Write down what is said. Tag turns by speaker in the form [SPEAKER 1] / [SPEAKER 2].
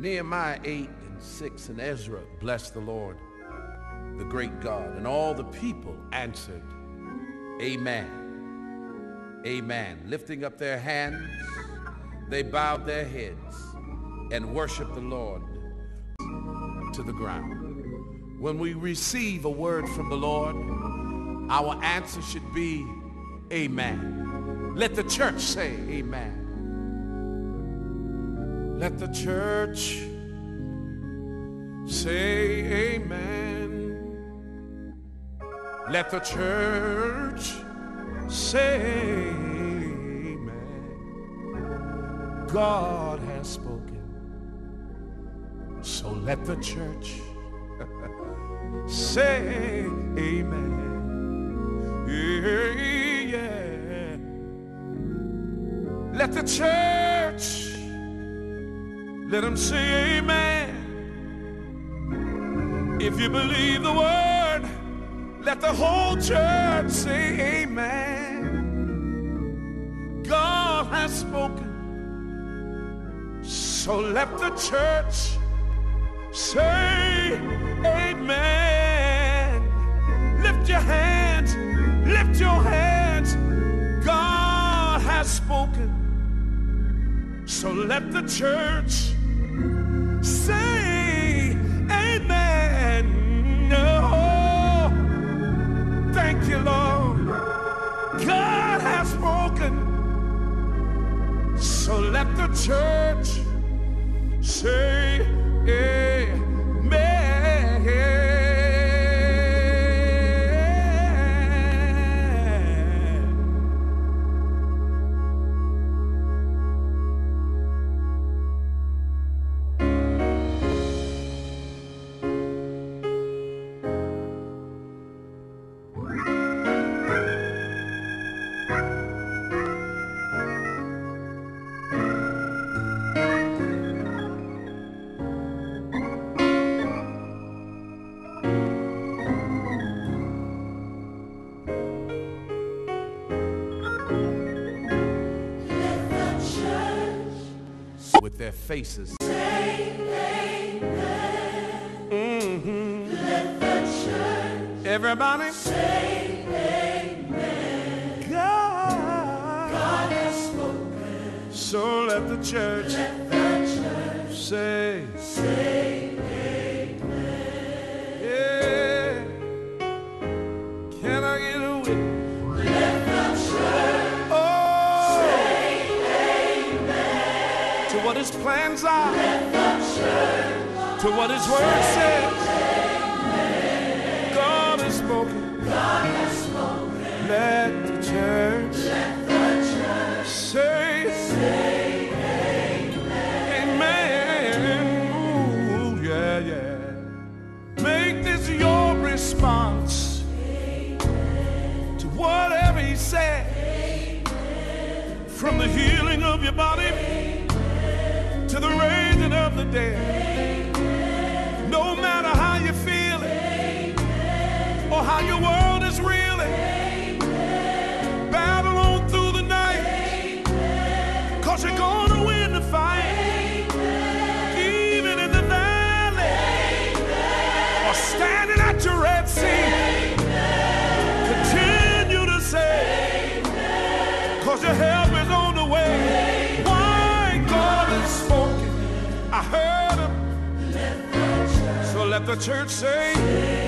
[SPEAKER 1] Nehemiah 8 and 6 and Ezra blessed the Lord, the great God, and all the people answered, Amen. Amen. Lifting up their hands, they bowed their heads and worshiped the Lord to the ground. When we receive a word from the Lord, our answer should be, Amen. Let the church say, Amen. Let the church say amen. Let the church say amen. God has spoken. So let the church say amen. Yeah, yeah. Let the church let him say amen. If you believe the word, let the whole church say amen. God has spoken. So let the church say amen. Lift your hands, lift your hands. God has spoken. So let the church let the church with their faces. Mhm. Everybody God, So let the church, say, yeah. What his plans are, to what his word says. God has spoken. Let the church say, Amen. amen. Ooh, yeah, yeah. Make this your response to whatever he said. From the healing of your body the the dead. No matter how you feel it or how your world is reeling. Battle on through the night. Cause you're gonna win the fight. Even in the valley. Or standing at your Red Sea. Let the church say.